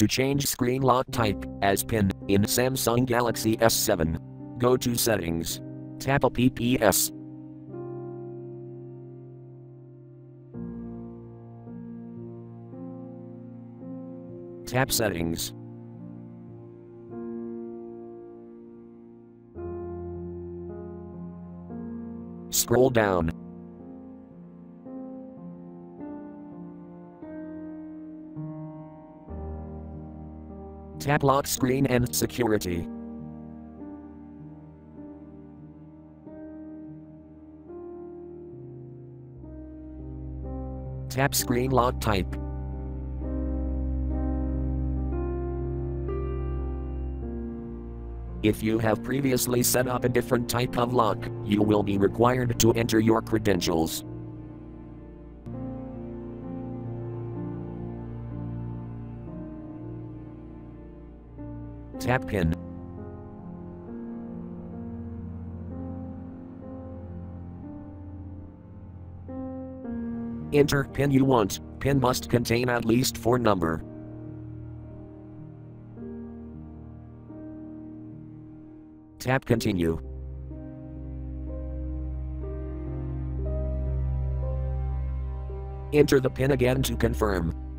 To change screen lock type as PIN in Samsung Galaxy S7, go to Settings. Tap Apps. Tap Settings. Scroll down. Tap lock screen and security. Tap screen lock type. If you have previously set up a different type of lock, you will be required to enter your credentials. Tap PIN. Enter PIN you want. PIN must contain at least 4 number. Tap continue. Enter the PIN again to confirm.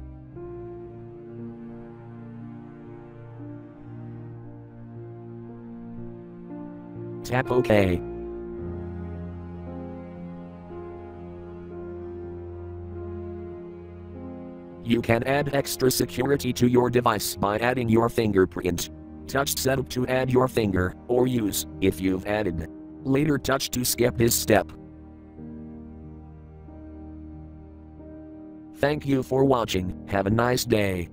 Tap OK. You can add extra security to your device by adding your fingerprint. Touch setup to add your finger, or use, if you've added. Later touch to skip this step. Thank you for watching, have a nice day.